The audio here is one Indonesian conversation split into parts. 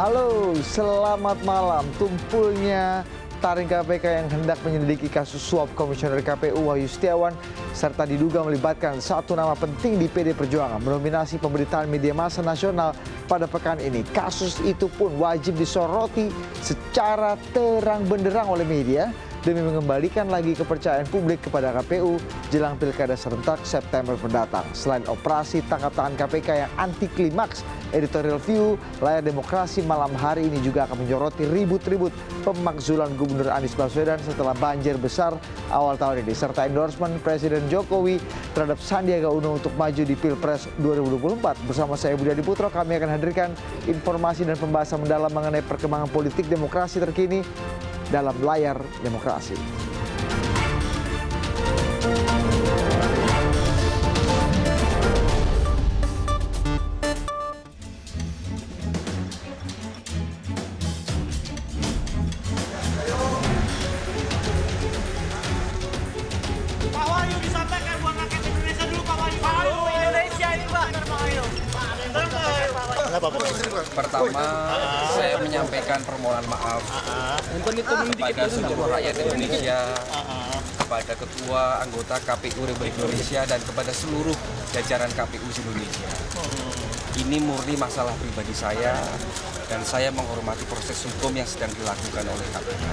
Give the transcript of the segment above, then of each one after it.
Halo, selamat malam. Tumpulnya taring KPK yang hendak menyelidiki kasus suap Komisioner KPU Wahyu Setiawan serta diduga melibatkan satu nama penting di PD Perjuangan mendominasi pemberitaan media massa nasional pada pekan ini. Kasus itu pun wajib disoroti secara terang benderang oleh media demi mengembalikan lagi kepercayaan publik kepada KPU jelang pilkada serentak September mendatang. Selain operasi tangkap tangan KPK yang anti klimaks, editorial view layar demokrasi malam hari ini juga akan menyoroti ribut-ribut pemakzulan Gubernur Anies Baswedan setelah banjir besar awal tahun ini serta endorsement Presiden Jokowi terhadap Sandiaga Uno untuk maju di Pilpres 2024. Bersama saya Budi Adiputro kami akan hadirkan informasi dan pembahasan mendalam mengenai perkembangan politik demokrasi terkini dalam layar demokrasi. Pak Wahyu. Pertama, saya menyampaikan permohonan maaf kepada seluruh rakyat Indonesia, kepada ketua anggota KPU Republik Indonesia dan kepada seluruh jajaran KPU Indonesia. Ini murni masalah pribadi saya dan saya menghormati proses hukum yang sedang dilakukan oleh KPK.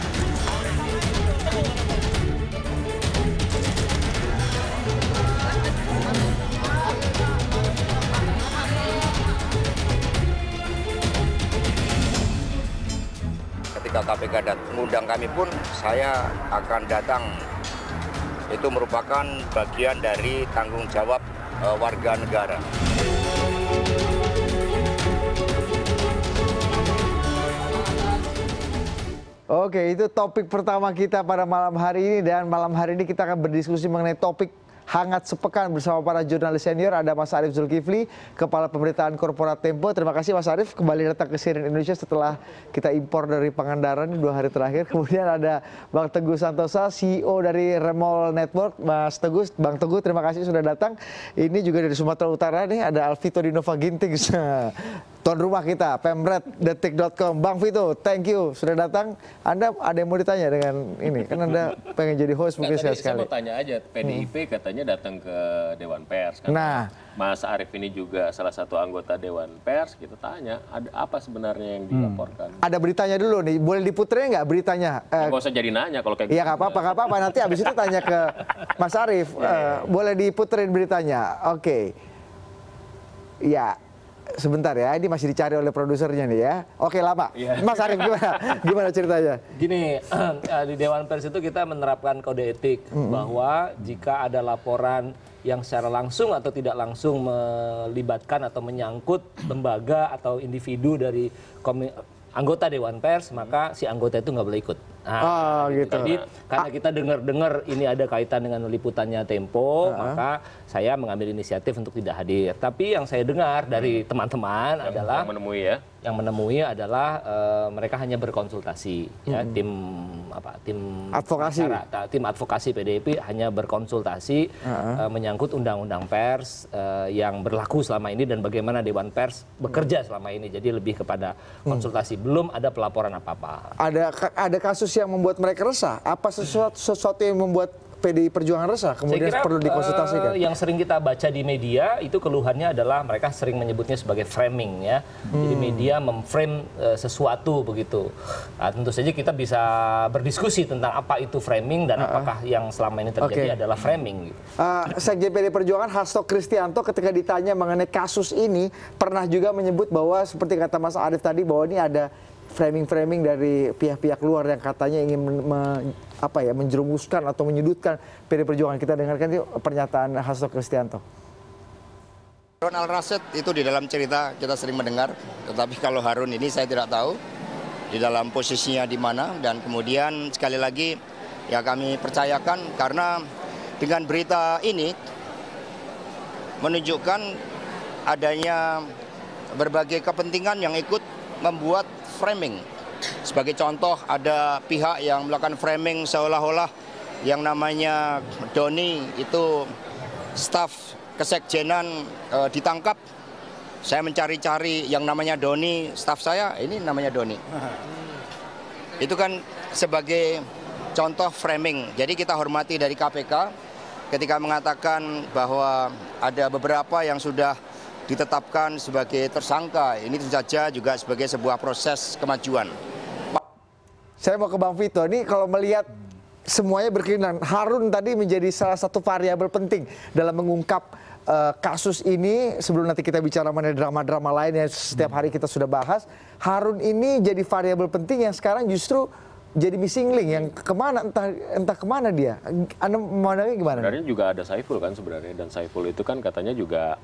Ketika KPK mengundang kami pun saya akan datang. Itu merupakan bagian dari tanggung jawab eh, warga negara. Oke, itu topik pertama kita pada malam hari ini dan malam hari ini kita akan berdiskusi mengenai topik hangat sepekan bersama para jurnalis senior ada Mas Arief Zulkifli, Kepala Pemberitaan Korporat Tempo. Terima kasih Mas Arief kembali datang ke CNN Indonesia setelah kita impor dari Pangandaran dua hari terakhir. Kemudian ada Bang Teguh Santosa, CEO dari Remol Network. Mas Teguh, Bang Teguh terima kasih sudah datang. Ini juga dari Sumatera Utara nih ada Alvito Dinova Ginting. Tuan rumah kita, pemretdetik.com. Bang Vito, thank you sudah datang. Anda ada yang mau ditanya dengan ini? Kan Anda pengen jadi host mungkin sekali saya mau tanya aja, PDIP katanya datang ke Dewan Pers. Kan? Nah. Mas Arief ini juga salah satu anggota Dewan Pers. Kita tanya, ada apa sebenarnya yang dilaporkan? Ada beritanya dulu nih, boleh diputerin nggak beritanya? Eh, Nggak usah jadi nanya kalau kayak Iya gitu. nggak apa-apa, nggak apa-apa. Nanti abis itu tanya ke Mas Arief. Eh, boleh diputerin beritanya. Oke. Ya, sebentar ya. Ini masih dicari oleh produsernya nih ya. Oke lama. Iya. Mas Arief gimana? Gimana ceritanya? Gini, eh, di Dewan Pers itu kita menerapkan kode etik bahwa jika ada laporan yang secara langsung atau tidak langsung melibatkan atau menyangkut lembaga atau individu dari komi- anggota Dewan Pers, maka si anggota itu nggak boleh ikut. Oh, gitu. Jadi karena kita dengar-dengar ini ada kaitan dengan liputannya Tempo, maka saya mengambil inisiatif untuk tidak hadir. Tapi yang saya dengar dari teman-teman adalah Yang menemui ya. Yang menemui adalah eh, mereka hanya berkonsultasi ya. Tim apa tim Advokasi. bicara, ta- tim advokasi PDIP hanya berkonsultasi eh, menyangkut undang-undang pers eh, yang berlaku selama ini dan bagaimana dewan pers bekerja selama ini. Jadi lebih kepada konsultasi. Belum ada pelaporan apa-apa. Ada ada kasus yang membuat mereka resah? Apa sesuatu sesuatu yang membuat PDI Perjuangan resah? Kemudian kira, perlu dikonsultasikan. eh, yang sering kita baca di media itu keluhannya adalah mereka sering menyebutnya sebagai framing ya. Jadi Hmm. media memframe eh, sesuatu begitu. Nah, tentu saja kita bisa berdiskusi tentang apa itu framing dan apakah yang selama ini terjadi Oke. adalah framing. gitu. Uh, Sekjen PD Perjuangan Hasto Kristianto ketika ditanya mengenai kasus ini pernah juga menyebut bahwa seperti kata Mas Arief tadi bahwa ini ada framing-framing dari pihak-pihak luar yang katanya ingin men- me- apa ya menjerumuskan atau menyudutkan PD Perjuangan. Kita dengarkan yuk pernyataan Hasto Kristianto. Ronald Raset itu di dalam cerita kita sering mendengar, tetapi kalau Harun ini saya tidak tahu di dalam posisinya di mana dan kemudian sekali lagi ya kami percayakan karena dengan berita ini menunjukkan adanya berbagai kepentingan yang ikut membuat framing. Sebagai contoh ada pihak yang melakukan framing seolah-olah yang namanya Doni itu staf kesekjenan eh, ditangkap saya mencari-cari yang namanya Doni, staf saya ini namanya Doni. Itu kan sebagai contoh framing. Jadi kita hormati dari KPK ketika mengatakan bahwa ada beberapa yang sudah ditetapkan sebagai tersangka. Ini tentu saja juga sebagai sebuah proses kemajuan. Saya mau ke Bang Vito. Ini kalau melihat semuanya berkaitan, Harun tadi menjadi salah satu variabel penting dalam mengungkap eh, kasus ini. Sebelum nanti kita bicara mengenai drama-drama lain yang setiap hari kita sudah bahas, Harun ini jadi variabel penting yang sekarang justru jadi missing link yang ke mana entah entah ke mana dia. Anda memandangnya gimana? Sebenarnya juga ada Saiful kan sebenarnya dan Saiful itu kan katanya juga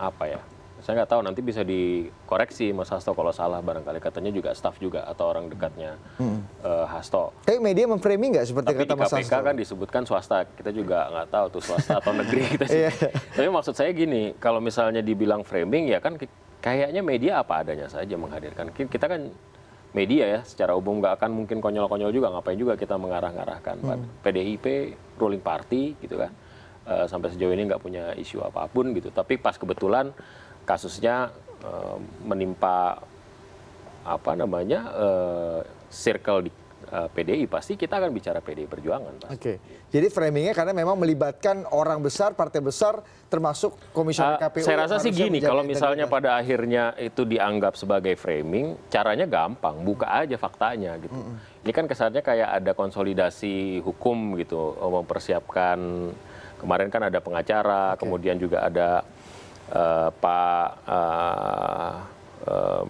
apa ya? Saya nggak tahu nanti bisa dikoreksi Mas Hasto kalau salah barangkali katanya juga staff juga atau orang dekatnya eh, Hasto. Tapi media memframing nggak seperti Tapi kata di Mas KPK Hasto? kan disebutkan swasta. Kita juga nggak tahu tuh swasta atau negeri kita sih. Iya. Tapi maksud saya gini, kalau misalnya dibilang framing ya kan kayaknya media apa adanya saja menghadirkan. Ki- Kita kan media ya secara umum nggak akan mungkin konyol-konyol juga ngapain juga kita mengarah-ngarahkan Hmm. PDIP ruling party gitu kan sampai sejauh ini nggak punya isu apa pun gitu tapi pas kebetulan kasusnya eh, menimpa apa namanya eh, circle di eh, PDI pasti kita akan bicara PDI Perjuangan. Oke. Jadi framingnya karena memang melibatkan orang besar, partai besar, termasuk komisioner Ah, KPU. saya rasa sih gini, kalau misalnya integritas. pada akhirnya itu dianggap sebagai framing, caranya gampang, buka aja faktanya gitu. Ini kan kesannya kayak ada konsolidasi hukum gitu, mempersiapkan kemarin kan ada pengacara, kemudian juga ada eh, Pak eh, eh,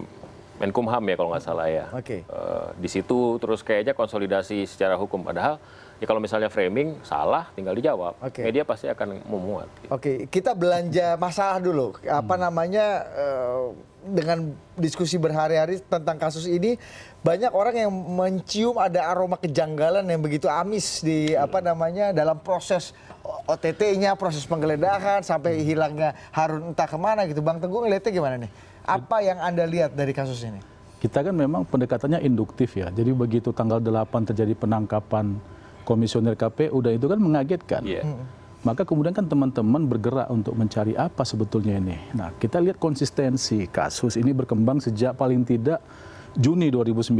Menkumham ya kalau nggak salah ya. Oke. Eh, di situ terus kayaknya konsolidasi secara hukum, padahal ya kalau misalnya framing salah, tinggal dijawab. Oke. Media pasti akan memuat. gitu. Oke, kita belanja masalah dulu. Apa Hmm. namanya eh, dengan diskusi berhari-hari tentang kasus ini banyak orang yang mencium ada aroma kejanggalan yang begitu amis di Hmm. apa namanya dalam proses OTT-nya, proses penggeledahan sampai Hmm. hilangnya Harun entah ke mana gitu. Bang Teguh ngeliatnya gimana nih? Apa yang Anda lihat dari kasus ini? Kita kan memang pendekatannya induktif ya. Jadi begitu tanggal 8 terjadi penangkapan komisioner KPU dan itu kan mengagetkan. Iya. Maka kemudian kan teman-teman bergerak untuk mencari apa sebetulnya ini. Nah, kita lihat konsistensi kasus ini berkembang sejak paling tidak Juni 2019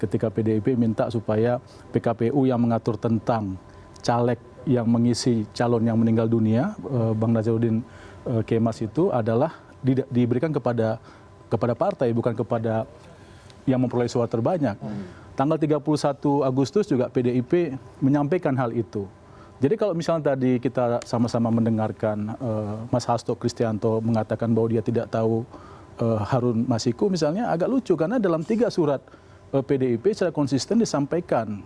ketika PDIP minta supaya PKPU yang mengatur tentang caleg yang mengisi calon yang meninggal dunia, eh, Bang Nazarudin eh, Kemas itu adalah di- diberikan kepada kepada partai bukan kepada yang memperoleh suara terbanyak. Tanggal 31 Agustus juga PDIP menyampaikan hal itu. Jadi kalau misalnya tadi kita sama-sama mendengarkan eh, Mas Hasto Kristianto mengatakan bahwa dia tidak tahu eh, Harun Masiku misalnya agak lucu karena dalam tiga surat eh, PDIP secara konsisten disampaikan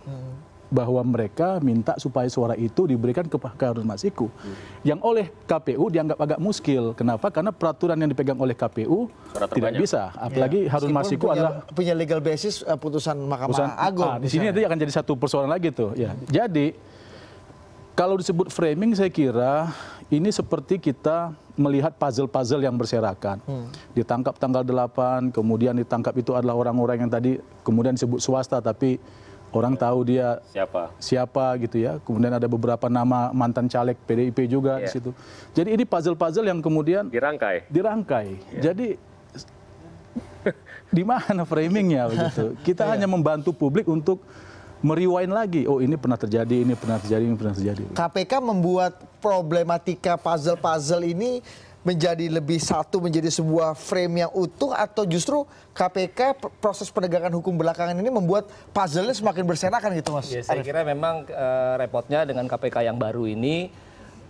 bahwa mereka minta supaya suara itu diberikan ke Harun Masiku. Yang oleh KPU dianggap agak muskil. Kenapa? Karena peraturan yang dipegang oleh KPU tidak bisa. Apalagi Harun Meskipun Masiku punya, adalah punya legal basis eh, putusan Mahkamah Putusan Agung. ah, di sini nanti akan jadi satu persoalan lagi tuh. Ya. Jadi kalau disebut framing saya kira ini seperti kita melihat puzzle-puzzle yang berserakan. Ditangkap tanggal 8, kemudian ditangkap itu adalah orang-orang yang tadi kemudian disebut swasta tapi orang tahu dia Siapa? siapa gitu ya. Kemudian ada beberapa nama mantan caleg PDIP juga di Iya. situ. Jadi ini puzzle-puzzle yang kemudian Dirangkai. dirangkai. Jadi di mana framingnya begitu? Kita hanya membantu publik untuk meriwain lagi. Oh ini pernah terjadi, ini pernah terjadi, ini pernah terjadi. KPK membuat problematika puzzle-puzzle ini menjadi lebih satu menjadi sebuah frame yang utuh atau justru KPK pr- proses penegakan hukum belakangan ini membuat puzzle-nya semakin berserakan gitu Mas. Ya, saya kira memang eh, repotnya dengan KPK yang baru ini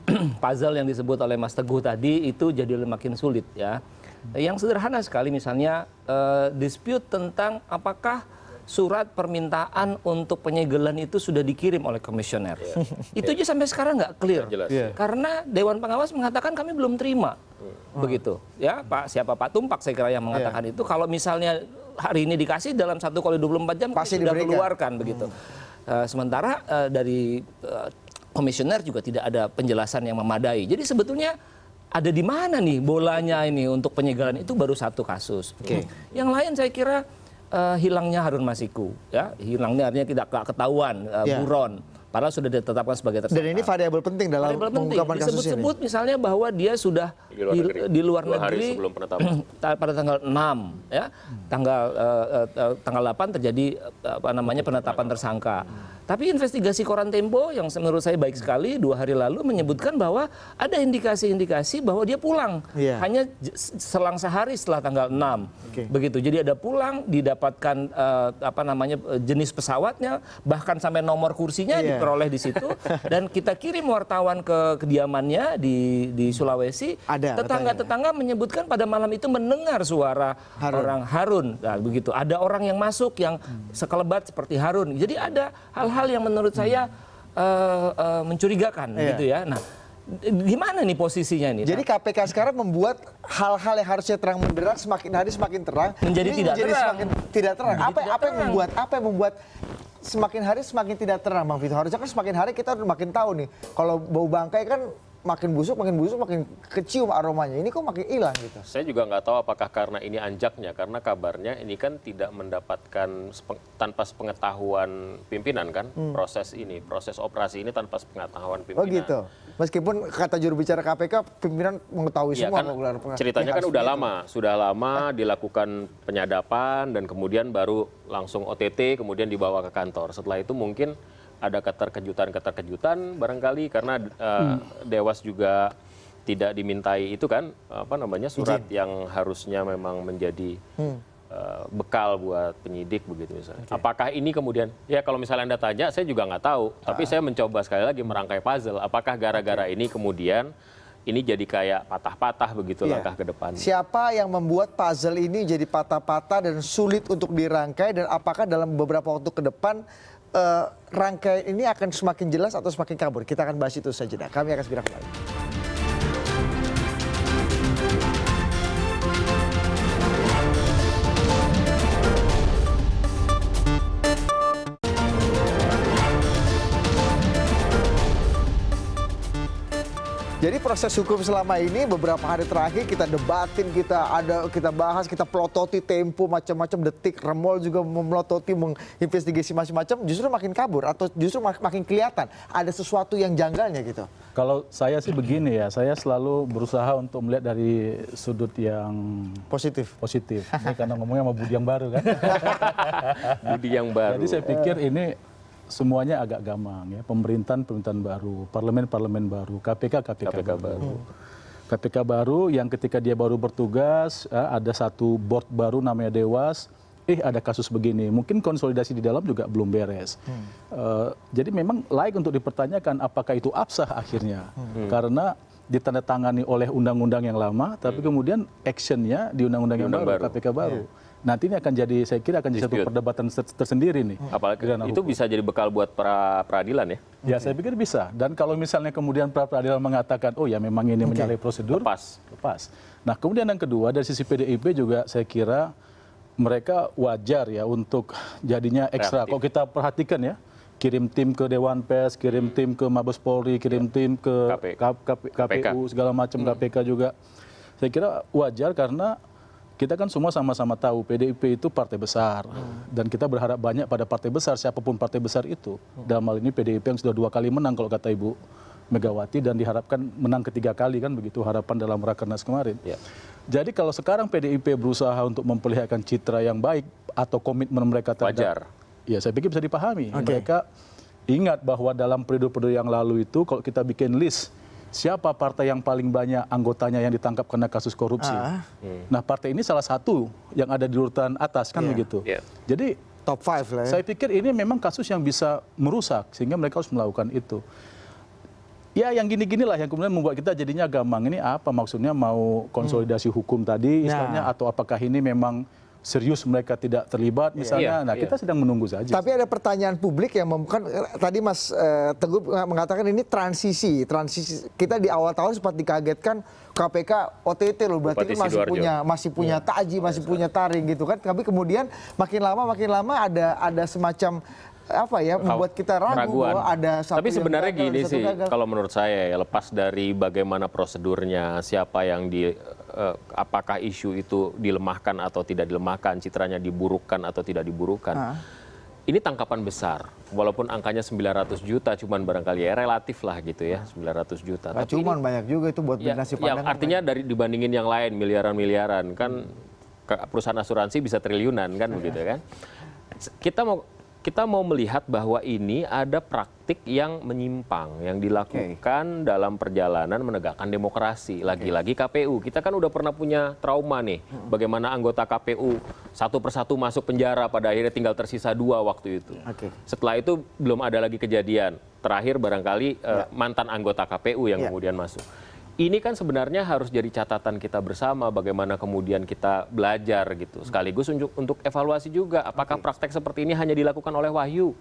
puzzle yang disebut oleh Mas Teguh tadi itu jadi makin sulit ya. Yang sederhana sekali misalnya eh, dispute tentang apakah surat permintaan untuk penyegelan itu sudah dikirim oleh komisioner. Itu aja sampai sekarang nggak clear. Jelas. Karena Dewan Pengawas mengatakan kami belum terima. Begitu. Ya, Pak siapa Pak Tumpak saya kira yang mengatakan itu kalau misalnya hari ini dikasih dalam satu kali 24 jam Pasti sudah diberikan. keluarkan begitu. Eh, sementara eh, dari eh, komisioner juga tidak ada penjelasan yang memadai. Jadi sebetulnya ada di mana nih bolanya ini untuk penyegelan itu baru satu kasus. Yang lain saya kira eh, hilangnya Harun Masiku, ya hilangnya artinya tidak ketahuan eh, Ya. buron. padahal sudah ditetapkan sebagai tersangka. Dan ini variabel penting dalam Variabel penting. mengungkapkan kasus ini. Disebut-sebut misalnya bahwa dia sudah Di luar negeri. di luar negeri sebelum penetapan. ta- pada tanggal 6 ya. Tanggal eh, eh, eh, tanggal 8 terjadi apa namanya penetapan tersangka. Tapi investigasi Koran Tempo yang menurut saya baik sekali dua hari lalu menyebutkan bahwa ada indikasi-indikasi bahwa dia pulang Iya. hanya selang sehari setelah tanggal 6. Oke. Begitu. Jadi ada pulang didapatkan eh, apa namanya eh, jenis pesawatnya bahkan sampai nomor kursinya Iya. diperoleh di situ dan kita kirim wartawan ke kediamannya di di Sulawesi. Ada Tetangga-tetangga menyebutkan pada malam itu mendengar suara Harun. orang Harun. Nah, begitu. Ada orang yang masuk yang sekelebat seperti Harun. Jadi ada hal-hal yang menurut saya eh, eh, mencurigakan Iya. gitu ya. Nah, di- gimana nih posisinya ini? Jadi KPK sekarang membuat hal-hal yang harusnya terang benderang semakin hari semakin terang Menjadi ini tidak menjadi terang. semakin tidak terang. Menjadi apa tidak apa yang terang. membuat apa yang membuat semakin hari semakin tidak terang Bang Vito? Harusnya kan semakin hari kita makin tahu nih. Kalau bau bangkai kan makin busuk, makin busuk, makin kecium aromanya. Ini kok makin hilang gitu. Saya juga nggak tahu apakah karena ini anjaknya, karena kabarnya ini kan tidak mendapatkan tanpa sepengetahuan pimpinan kan proses ini, proses operasi ini tanpa sepengetahuan Hmm. Oh pimpinan. gitu. Meskipun kata juru bicara KPK, pimpinan mengetahui Iya semua kan ceritanya Ya, kan udah lama, sudah lama dilakukan penyadapan dan kemudian baru langsung OTT kemudian dibawa ke kantor. Setelah itu mungkin ada keterkejutan-keterkejutan barangkali karena eh, Dewas juga tidak dimintai itu kan apa namanya surat yang harusnya memang menjadi eh, bekal buat penyidik begitu misalnya. Apakah ini kemudian ya kalau misalnya anda tanya saya juga nggak tahu, tapi saya mencoba sekali lagi merangkai puzzle. Apakah gara-gara ini kemudian ini jadi kayak patah-patah begitu Iya. langkah ke depan. Siapa yang membuat puzzle ini jadi patah-patah dan sulit untuk dirangkai dan apakah dalam beberapa waktu ke depan rangkaian ini akan semakin jelas atau semakin kabur? Kita akan bahas itu saja. Kami akan segera kembali. Jadi proses hukum selama ini beberapa hari terakhir kita debatin, kita ada kita bahas, kita pelototi tempo macam-macam detik, remol juga memelototi menginvestigasi macam-macam, justru makin kabur atau justru mak- makin kelihatan ada sesuatu yang janggalnya gitu. Kalau saya sih begini ya, saya selalu berusaha untuk melihat dari sudut yang Positif. positif. Ini karena ngomongnya sama Budi yang baru kan. Budi yang baru. Jadi saya pikir ini semuanya agak gamang ya. Pemerintahan pemerintahan baru, parlemen parlemen baru, KPK KPK, KPK baru. baru. KPK baru yang ketika dia baru bertugas eh, ada satu board baru namanya Dewas. Eh ada kasus begini, mungkin konsolidasi di dalam juga belum beres. Eh, jadi memang layak untuk dipertanyakan apakah itu absah akhirnya, karena ditandatangani oleh undang-undang yang lama, tapi kemudian actionnya di undang-undang yang baru, baru. KPK baru. Nanti ini akan jadi, saya kira akan jadi satu perdebatan ter- tersendiri nih. Apalagi di ranah itu hukum. bisa jadi bekal buat pra peradilan ya. Ya saya pikir bisa. Dan kalau misalnya kemudian pra peradilan mengatakan, oh ya memang ini menyalahi prosedur, Lepas. lepas. Nah kemudian yang kedua dari sisi PDIP juga saya kira mereka wajar ya untuk jadinya ekstra. Kalau kita perhatikan ya, kirim tim ke Dewan Pers, kirim tim ke Mabes Polri, kirim tim ke KP. KP- KPU, segala macam KPK juga. Saya kira wajar karena kita kan semua sama-sama tahu PDIP itu partai besar dan kita berharap banyak pada partai besar siapa pun partai besar itu. Dalam hal ini PDIP yang sudah dua kali menang kalau kata Ibu Megawati dan diharapkan menang ketiga kali kan begitu harapan dalam rakernas kemarin. Ya. Jadi kalau sekarang PDIP berusaha untuk memperlihatkan citra yang baik atau komitmen mereka terhadap Wajar. Ya saya pikir bisa dipahami. Mereka ingat bahwa dalam periode-periode yang lalu itu kalau kita bikin list siapa partai yang paling banyak anggotanya yang ditangkap karena kasus korupsi. Ah. Nah partai ini salah satu yang ada di urutan atas kan Iya. begitu. Iya. Jadi Top 5 lah ya. saya pikir ini memang kasus yang bisa merusak sehingga mereka harus melakukan itu. Ya yang gini-ginilah yang kemudian membuat kita jadinya gampang. Ini apa maksudnya mau konsolidasi hukum tadi istilahnya atau apakah ini memang serius mereka tidak terlibat misalnya. Iya, nah iya. kita sedang menunggu saja. Tapi ada pertanyaan publik yang kan eh, tadi Mas eh, Teguh mengatakan ini transisi, transisi kita di awal tahun sempat dikagetkan KPK OTT loh berarti Bupati kan masih Sidoarjo. punya masih punya taji, masih punya taring gitu kan. Tapi kemudian makin lama makin lama ada ada semacam apa ya membuat kita ragu bahwa ada satu Tapi yang sebenarnya gagal, gini satu sih, gagal. kalau menurut saya ya lepas dari bagaimana prosedurnya, siapa yang di, apakah isu itu dilemahkan atau tidak dilemahkan, citranya diburukkan atau tidak diburukkan. Ah. ini tangkapan besar. Walaupun angkanya 900 juta, cuman barangkali ya relatif lah gitu ya, 900 juta. Nah, Tapi cuman banyak juga itu buat Ya, nasi ya, artinya dari dibandingin yang lain miliaran-miliaran kan ke- perusahaan asuransi bisa triliunan kan begitu kan. Kita mau kita mau melihat bahwa ini ada praktik yang menyimpang yang dilakukan dalam perjalanan menegakkan demokrasi. Lagi-lagi KPU. Kita kan udah pernah punya trauma nih bagaimana anggota KPU satu persatu masuk penjara pada akhirnya tinggal tersisa dua waktu itu. Oke. Setelah itu belum ada lagi kejadian. Terakhir barangkali eh, mantan anggota KPU yang Ya. kemudian masuk. Ini kan sebenarnya harus jadi catatan kita bersama bagaimana kemudian kita belajar gitu. Sekaligus untuk untuk evaluasi juga apakah praktek seperti ini hanya dilakukan oleh Wahyu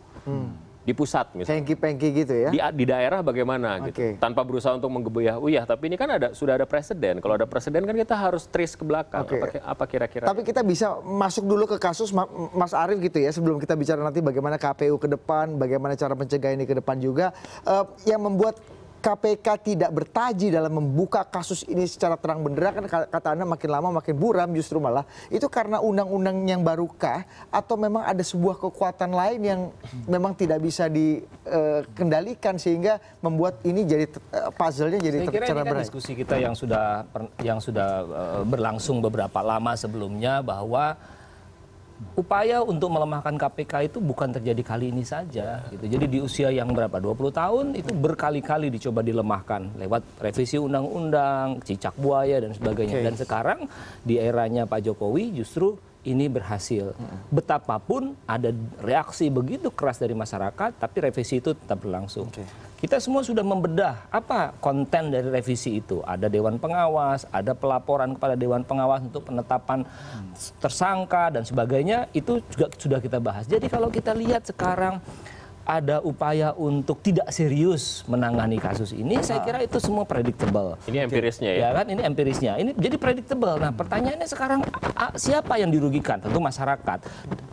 di pusat misalnya. Pengki-pengki gitu ya. Di, di daerah bagaimana Oke. gitu. Tanpa berusaha untuk menggebuyah uyah, tapi ini kan ada sudah ada presiden. Kalau ada presiden kan kita harus trace ke belakang Oke. apa, ki- apa kira-kira. Tapi kita bisa masuk dulu ke kasus Ma- Mas Arief gitu ya sebelum kita bicara nanti bagaimana KPU ke depan, bagaimana cara mencegah ini ke depan juga Eh, yang membuat KPK tidak bertaji dalam membuka kasus ini secara terang benderang kan ka- kata Anda makin lama makin buram justru malah. Itu karena undang-undang yang barukah atau memang ada sebuah kekuatan lain yang memang tidak bisa dikendalikan sehingga membuat ini jadi eh, puzzle-nya jadi Saya kira ini kan diskusi kita yang sudah yang sudah eh, berlangsung beberapa lama sebelumnya bahwa upaya untuk melemahkan KPK itu bukan terjadi kali ini saja gitu. Jadi di usia yang berapa 20 tahun itu berkali-kali dicoba dilemahkan lewat revisi undang-undang, cicak buaya dan sebagainya. Dan sekarang di eranya Pak Jokowi justru ini berhasil. Betapapun ada reaksi begitu keras dari masyarakat, tapi revisi itu tetap berlangsung. Kita semua sudah membedah apa konten dari revisi itu. Ada dewan pengawas, ada pelaporan kepada dewan pengawas untuk penetapan tersangka dan sebagainya. Itu juga sudah kita bahas. Jadi kalau kita lihat sekarang ada upaya untuk tidak serius menangani kasus ini, saya kira itu semua predictable. ini empirisnya ya. Ya kan ini empirisnya. Ini jadi predictable. Nah, pertanyaannya sekarang siapa yang dirugikan? Tentu masyarakat.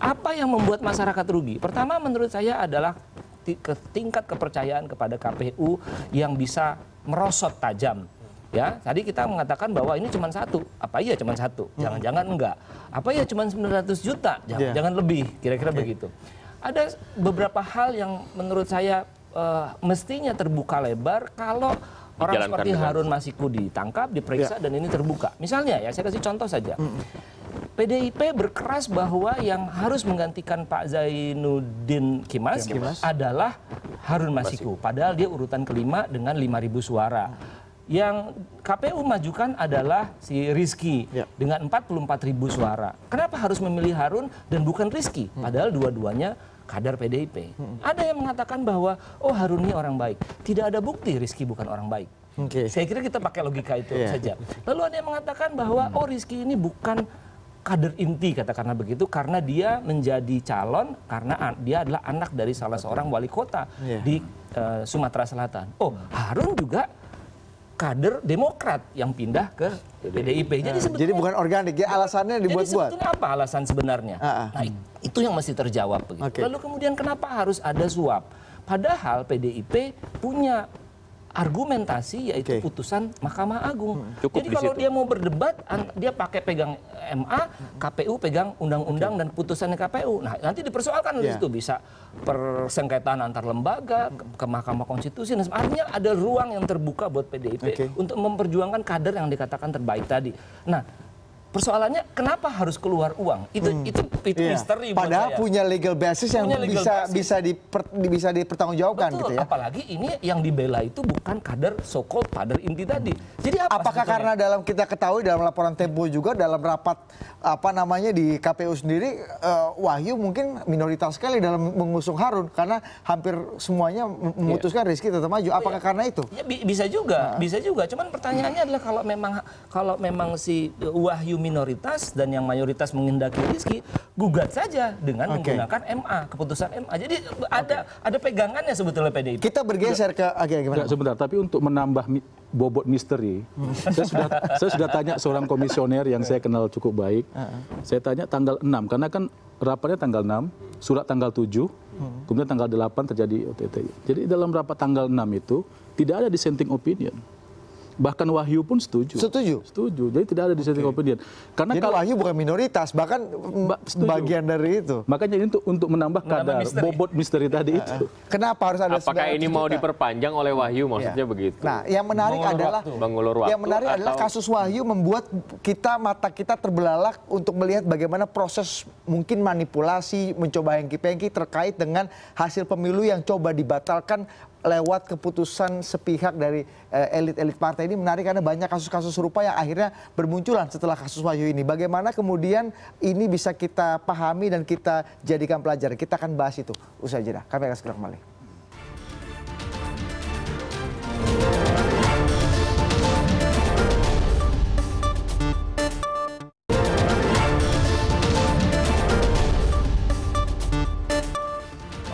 Apa yang membuat masyarakat rugi? Pertama menurut saya adalah ke- tingkat kepercayaan kepada KPU yang bisa merosot tajam. Ya, tadi kita mengatakan bahwa ini cuma satu. Apa iya cuma satu? Jangan-jangan enggak. Apa iya cuma 900 juta? Jangan, jangan lebih. Kira-kira begitu. Ada beberapa hal yang menurut saya eh, mestinya terbuka lebar kalau orang seperti dengan- Harun Masiku ditangkap, diperiksa dan ini terbuka. Misalnya ya, saya kasih contoh saja. PDIP berkeras bahwa yang harus menggantikan Pak Zainuddin Kimas, adalah Harun Masiku. Padahal dia urutan kelima dengan 5.000 suara. Yang KPU majukan adalah si Rizky Ya. dengan 44.000 suara. Kenapa harus memilih Harun dan bukan Rizky? Padahal dua-duanya kader PDIP. Ada yang mengatakan bahwa oh Harun ini orang baik. Tidak ada bukti Rizky bukan orang baik. Oke. Saya kira kita pakai logika itu Iya. saja. Lalu ada yang mengatakan bahwa oh Rizky ini bukan kader inti katakanlah begitu karena dia menjadi calon karena dia adalah anak dari salah seorang wali kota Iya. di eh, Sumatera Selatan. Oh Harun juga kader Demokrat yang pindah ke PDIP. Jadi sebetulnya Jadi bukan organik ya alasannya jadi dibuat-buat. sebetulnya apa alasan sebenarnya? Ah, ah. Nah, itu yang mesti terjawab begitu. Oke. Lalu kemudian kenapa harus ada suap? Padahal PDIP punya argumentasi yaitu Oke. putusan Mahkamah Agung. Cukup Jadi di kalau situ. dia mau berdebat, dia pakai pegang MA, KPU pegang undang-undang dan putusannya KPU. Nah, nanti dipersoalkan di Iya. situ bisa persengketaan antar lembaga ke, ke Mahkamah Konstitusi. Dan artinya ada ruang yang terbuka buat PDIP Oke. untuk memperjuangkan kader yang dikatakan terbaik tadi. Nah, persoalannya kenapa harus keluar uang? Itu itu itu Iya. misteri buat Padahal saya. punya legal basis yang Punya legal bisa basis. bisa diper, bisa dipertanggungjawabkan Betul, gitu ya. apalagi ini yang dibela itu bukan kader so-called kader inti tadi. Jadi apa Apakah sebetulnya? karena dalam kita ketahui dalam laporan Tempo juga dalam rapat apa namanya di KPU sendiri eh, Wahyu mungkin minoritas sekali dalam mengusung Harun karena hampir semuanya mem- memutuskan Rizky tetap maju. Apakah karena itu? Ya, bi- bisa juga, bisa juga. Cuman pertanyaannya adalah kalau memang kalau memang si Wahyu minoritas dan yang mayoritas menghendaki Rizky, gugat saja dengan Oke. menggunakan MA, keputusan MA. Jadi ada ada pegangannya sebetulnya PDIP. Kita bergeser ke agak gimana? Enggak, sebentar, tapi untuk menambah mi- bobot misteri, saya sudah saya sudah tanya seorang komisioner yang saya kenal cukup baik. Saya tanya tanggal 6 karena kan rapatnya tanggal 6, surat tanggal 7, kemudian tanggal 8 terjadi OTT. Jadi dalam rapat tanggal 6 itu tidak ada dissenting opinion. Bahkan Wahyu pun setuju. Setuju? Setuju. Jadi tidak ada dissenting opinion. Karena Jadi kalau Wahyu bukan minoritas, bahkan Ba- setuju. bagian dari itu. makanya ini untuk untuk menambah Menambah kadar misteri. bobot misteri tadi itu. Kenapa harus ada Apakah 900 ini mau juta? diperpanjang oleh Wahyu maksudnya Iya. begitu? Nah, yang menarik Mengulur adalah waktu. Yang menarik adalah kasus Wahyu membuat kita mata kita terbelalak untuk melihat bagaimana proses mungkin manipulasi, mencoba hengki-pengki terkait dengan hasil pemilu yang coba dibatalkan lewat keputusan sepihak dari eh, elit-elit partai ini menarik karena banyak kasus-kasus serupa yang akhirnya bermunculan setelah kasus Wahyu ini. Bagaimana kemudian ini bisa kita pahami dan kita jadikan pelajaran. Kita akan bahas itu usai jeda. Kami akan segera kembali.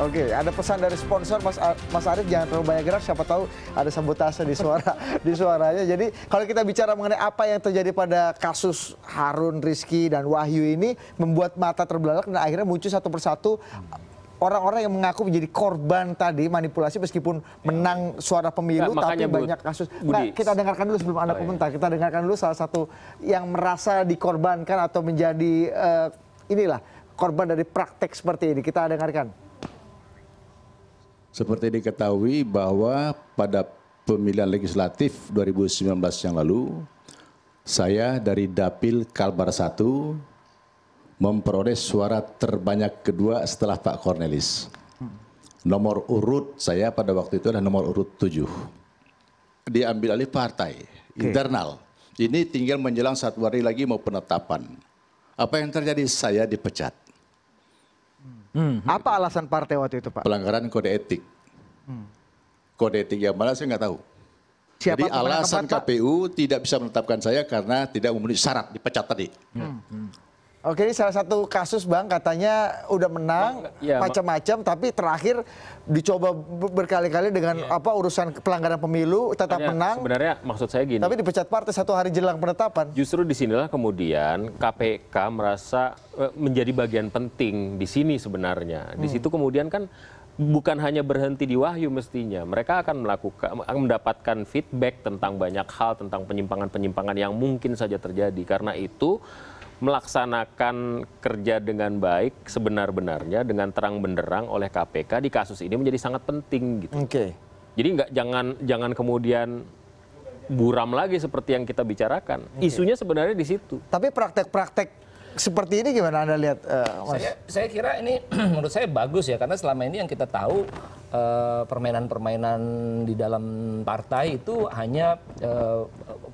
Oke, ada pesan dari sponsor Mas Mas Arief jangan terlalu banyak gerak siapa tahu ada sabotase di suara di suaranya. Jadi kalau kita bicara mengenai apa yang terjadi pada kasus Harun Rizky dan Wahyu ini membuat mata terbelalak dan akhirnya muncul satu persatu orang-orang yang mengaku menjadi korban tadi manipulasi meskipun menang suara pemilu makanya, tapi Bud. banyak kasus. Budi. Nah, kita dengarkan dulu sebelum Anda Oh, iya. komentar. Kita dengarkan dulu salah satu yang merasa dikorbankan atau menjadi eh, inilah korban dari praktek seperti ini. Kita dengarkan. Seperti diketahui bahwa pada pemilihan legislatif 2019 yang lalu, saya dari Dapil Kalbar 1 memperoleh suara terbanyak kedua setelah Pak Cornelis. Nomor urut saya pada waktu itu adalah nomor urut 7. Diambil alih partai, internal. Ini tinggal menjelang satu hari lagi mau penetapan. Apa yang terjadi? Saya dipecat. Apa alasan partai waktu itu, Pak? pelanggaran kode etik. Kode etik yang mana saya nggak tahu. Siapa Jadi alasan keempat, Pak? KPU tidak bisa menetapkan saya karena tidak memenuhi syarat dipecat tadi. Oke, ini salah satu kasus Bang katanya udah menang Mak- macam-macam tapi terakhir dicoba ber- berkali-kali dengan apa urusan pelanggaran pemilu tetap menang Sebenarnya maksud saya gini. tapi dipecat partai satu hari jelang penetapan. Justru di sinilah kemudian KPK merasa eh, menjadi bagian penting di sini sebenarnya. Di situ kemudian kan bukan hanya berhenti di Wahyu mestinya. Mereka akan melakukan akan mendapatkan feedback tentang banyak hal tentang penyimpangan-penyimpangan yang mungkin saja terjadi. Karena itu melaksanakan kerja dengan baik sebenar-benarnya dengan terang benderang oleh KPK di kasus ini menjadi sangat penting gitu. Oke. Jadi nggak jangan jangan kemudian buram lagi seperti yang kita bicarakan. Isunya sebenarnya di situ. Tapi praktek-praktek seperti ini gimana Anda lihat eh, Mas? Saya, saya kira ini menurut saya bagus ya karena selama ini yang kita tahu permainan-permainan di dalam partai itu hanya eh,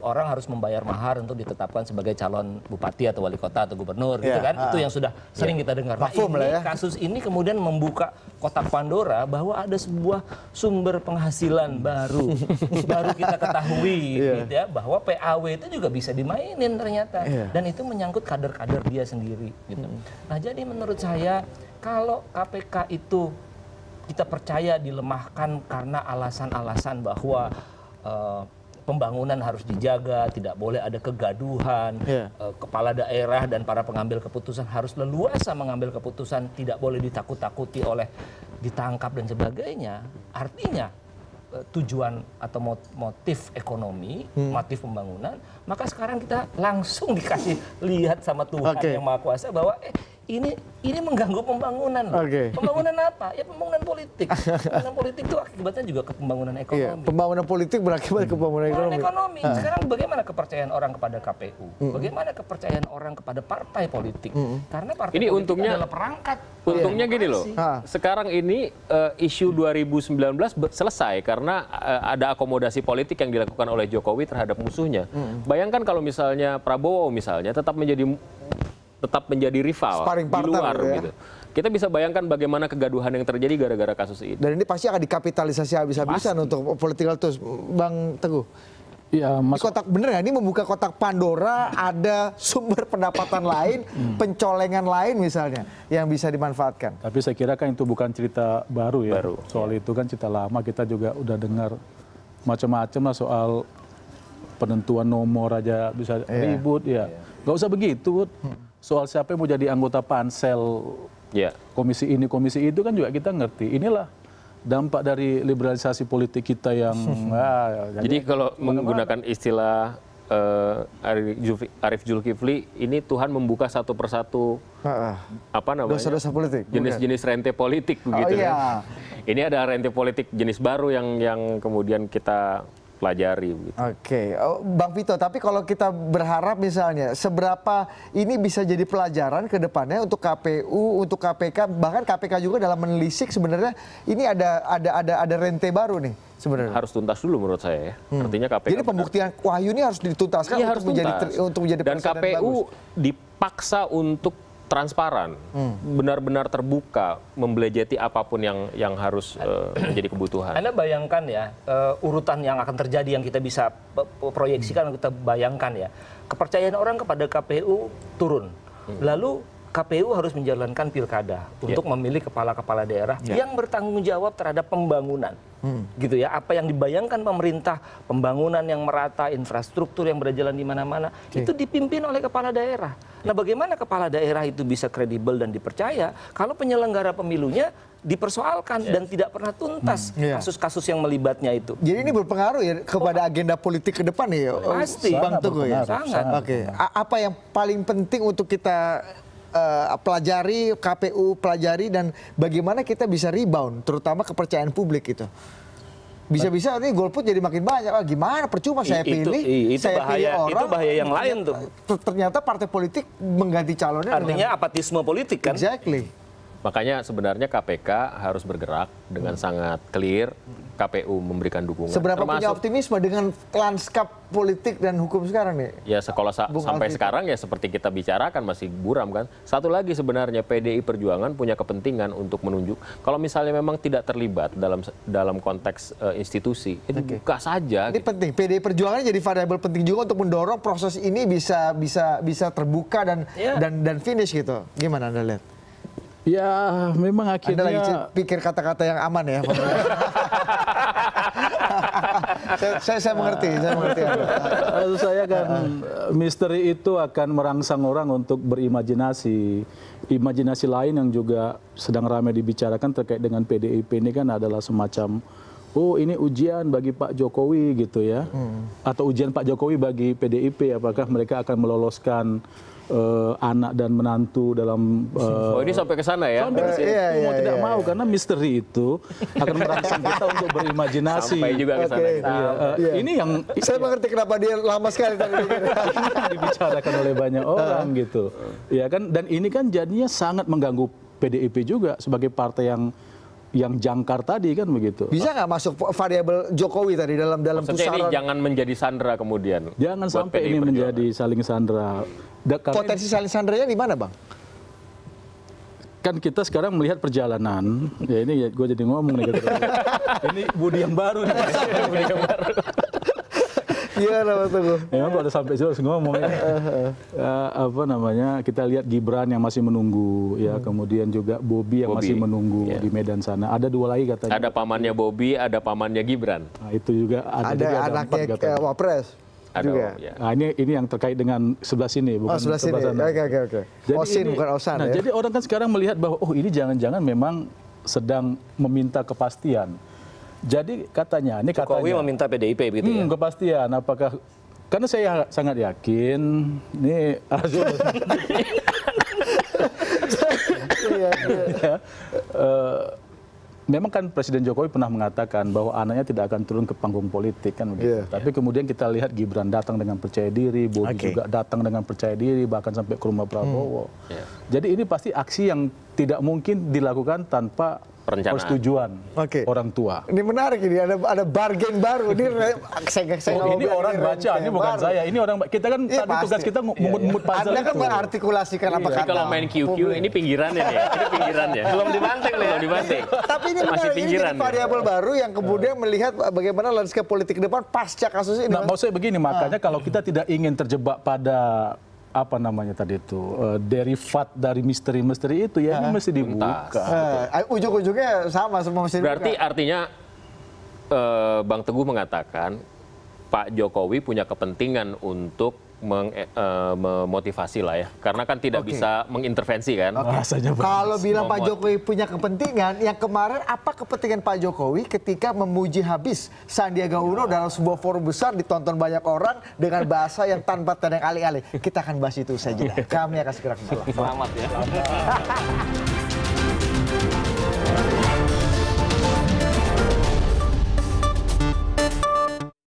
orang harus membayar mahar untuk ditetapkan sebagai calon bupati atau wali kota atau gubernur gitu Iya, kan ah. itu yang sudah sering kita dengar. Nah, ini lah ya. kasus ini kemudian membuka kotak Pandora bahwa ada sebuah sumber penghasilan baru baru kita ketahui gitu ya bahwa PAW itu juga bisa dimainin ternyata Iya. dan itu menyangkut kader-kader dia sendiri gitu. Nah, jadi menurut saya kalau KPK itu kita percaya dilemahkan karena alasan-alasan bahwa eh, pembangunan harus dijaga, tidak boleh ada kegaduhan, Iya. eh, kepala daerah dan para pengambil keputusan harus leluasa mengambil keputusan, tidak boleh ditakut-takuti oleh ditangkap dan sebagainya. Artinya eh, tujuan atau mot- motif ekonomi, Hmm. motif pembangunan, maka sekarang kita langsung dikasih lihat sama Tuhan Oke. yang Maha Kuasa bahwa eh, ini ini mengganggu pembangunan. Oke. Pembangunan apa? Ya pembangunan politik. pembangunan politik itu akibatnya juga ke pembangunan Iya, ekonomi. pembangunan politik berakibat ke pembangunan Pembangunan ekonomi. ekonomi. Sekarang bagaimana kepercayaan orang kepada KPU? Bagaimana kepercayaan orang kepada partai politik? Karena partai Ini politik untungnya- adalah perangkat. Untungnya gini loh, Ah. sekarang ini eh, isu 2019 be- selesai karena eh, ada akomodasi politik yang dilakukan oleh Jokowi terhadap musuhnya. Bayangkan kalau misalnya Prabowo misalnya tetap menjadi tetap menjadi rival di partner luar gitu ya. gitu. Kita bisa bayangkan bagaimana kegaduhan yang terjadi gara-gara kasus ini. Dan ini pasti akan dikapitalisasi habis-habisan untuk political tools. Bang Teguh. Ya, Ini Mas, kotak bener nggak? Ini membuka kotak Pandora, ada sumber pendapatan lain, pencolengan lain misalnya yang bisa dimanfaatkan. tapi saya kira kan itu bukan cerita baru ya. Baru. Soal itu kan cerita lama kita juga udah dengar macam-macam lah soal penentuan nomor aja bisa ribut ya. Gak usah begitu. Bud. Soal siapa yang mau jadi anggota pansel Ya. komisi ini komisi itu kan juga kita ngerti. Inilah dampak dari liberalisasi politik kita yang ah, Jadi kalau menggunakan istilah eh, Arif Zulkifli, ini Tuhan membuka satu persatu apa namanya? Dosa-dosa politik? Jenis-jenis rente politik begitu iya. kan. Ini ada rente politik jenis baru yang yang kemudian kita pelajari begitu. Oke, Oh, Bang Vito, tapi kalau kita berharap misalnya seberapa ini bisa jadi pelajaran ke depannya untuk KPU, untuk KPK, bahkan KPK juga dalam menelisik sebenarnya ini ada ada ada ada rente baru nih sebenarnya. Harus tuntas dulu menurut saya ya. Artinya KPK Hmm. Jadi pembuktian Wahyu ini harus dituntaskan Iya, untuk harus menjadi tuntas. untuk menjadi dan KPU bagus. dipaksa untuk transparan, Hmm. benar-benar terbuka, membelejeti apa pun yang yang harus eh, menjadi kebutuhan. Anda bayangkan ya eh, urutan yang akan terjadi yang kita bisa proyeksikan, kita bayangkan ya. Kepercayaan orang kepada KPU turun. Lalu KPU harus menjalankan pilkada untuk memilih kepala-kepala daerah yang bertanggung jawab terhadap pembangunan. Gitu ya. Apa yang dibayangkan pemerintah, pembangunan yang merata, infrastruktur yang berjalan di mana-mana, itu dipimpin oleh kepala daerah. Nah, bagaimana kepala daerah itu bisa kredibel dan dipercaya kalau penyelenggara pemilunya dipersoalkan dan tidak pernah tuntas Iya. kasus-kasus yang melibatnya itu. Jadi ini berpengaruh ya kepada agenda politik ke depan nih, Pasti. Bang Teguh ya. sangat. Oke, A- apa yang paling penting untuk kita pelajari, KPU pelajari dan bagaimana kita bisa rebound, terutama kepercayaan publik itu. Bisa-bisa ini golput jadi makin banyak. Ah, gimana? Percuma saya itu- pilih, i- itu saya bahaya- pilih orang. itu bahaya yang lain tuh. Ter- Ternyata partai politik mengganti calonnya. Artinya apatisme politik kan? exactly. Makanya sebenarnya KPK harus bergerak dengan sangat clear. KPU memberikan dukungan. Seberapa punya Termasuk optimisme dengan lanskap politik dan hukum sekarang nih? ya sekolah sa- Bung sampai sekarang ya seperti kita bicarakan masih buram kan. Satu lagi sebenarnya PDI Perjuangan punya kepentingan untuk menunjuk kalau misalnya memang tidak terlibat dalam dalam konteks eh, institusi itu buka saja. Ini gitu. penting. PDI Perjuangan jadi variabel penting juga untuk mendorong proses ini bisa bisa bisa terbuka dan Iya. dan dan finish gitu. Gimana Anda lihat? Ya memang Anda lagi akhirnya pikir kata-kata yang aman ya. Pak? saya, saya, saya mengerti, saya mengerti. Maksud saya kan misteri itu akan merangsang orang untuk berimajinasi. Imajinasi lain yang juga sedang ramai dibicarakan terkait dengan PDIP ini kan adalah semacam oh ini ujian bagi Pak Jokowi gitu ya. Atau ujian Pak Jokowi bagi PDIP apakah mereka akan meloloskan eh, anak dan menantu dalam eh, Oh ini sampai ke sana ya. Sampai ke situ, Iya, iya, mau tidak iya, mau karena misteri itu akan merangsang kita untuk berimajinasi. Sampai juga ke sana. Kita. Iya, eh, Iya. Ini yang saya mengerti kenapa dia lama sekali tadi. dibicarakan oleh banyak orang gitu. Ya kan dan ini kan jadinya sangat mengganggu PDIP juga sebagai partai yang yang jangkar tadi kan begitu. Bisa nggak masuk variabel Jokowi tadi dalam dalam Maksudnya ini pusaran jangan menjadi sandera kemudian. Jangan sampai PDI ini Perjuangan. menjadi saling sandra. Da- potensi saling sandranya di mana, Bang? kan kita sekarang melihat perjalanan ya ini ya gue jadi ngomong nih gitu. ini budi yang baru nih budi yang baru Gimana Bang Teguh? Memang kalau sampai situ harus ngomong ya. Eh, apa namanya kita lihat Gibran yang masih menunggu ya kemudian juga Bobi yang Bobi, masih menunggu ya. di Medan sana ada dua lagi katanya Ada pamannya Bobby, ada pamannya Gibran. Nah, itu juga ada, Ada jadi ada anaknya empat katanya. Wapres Ada juga. ya. Nah, ini ini yang terkait dengan sebelah sini bukan Oh, sebelah sini. sana. Oke, oke, oke. Osin bukan Osan nah, ya. Jadi orang kan sekarang melihat bahwa oh ini jangan-jangan memang sedang meminta kepastian. Jadi katanya ini Jokowi katanya meminta PDIP begitu ya. Hmm, kepastian apakah karena saya sangat yakin ini Azul Iya, iya. ya, eh, memang kan Presiden Jokowi pernah mengatakan bahwa anaknya tidak akan turun ke panggung politik kan begitu. Iya. Tapi kemudian kita lihat Gibran datang dengan percaya diri, Bobi Oke. juga datang dengan percaya diri, bahkan sampai ke rumah Prabowo. Iya. Jadi ini pasti aksi yang tidak mungkin dilakukan tanpa Perencanaan. persetujuan Oke. orang tua. Ini menarik ini ada ada bargain baru. Ini saya saya Oh, ini orang baca, ini bukan baru. saya. Ini orang kita kan Iya, tadi tugas pasti. kita ngumut-ngumut puzzle Anda kan itu. mengartikulasikan apa Tapi kata. kalau main QQ ini pinggirannya nih. Ini pinggirannya. Belum dibanting Belum dibanting. Tapi ini Masih menarik, ini pinggiran. jadi variabel baru yang kemudian melihat bagaimana landscape politik ke depan pasca kasus ini. Nah, maksudnya begini, makanya kalau kita tidak ingin terjebak pada apa namanya tadi itu eh, derivat dari misteri-misteri itu ya ini mesti dibuka. Eh, ujung-ujungnya sama semua mesti Berarti dibuka. artinya eh, Bang Teguh mengatakan Pak Jokowi punya kepentingan untuk meng- eh, memotivasi lah ya. Karena kan tidak Oke. bisa mengintervensi kan. Bagus. Kalau bilang Pak. Jokowi punya kepentingan, yang kemarin apa kepentingan Pak Jokowi ketika memuji habis Sandiaga Uno dalam sebuah forum besar ditonton banyak orang dengan bahasa yang tanpa tanda alih-alih. Kita akan bahas itu saja. Kami akan segera kembali. Selamat ya.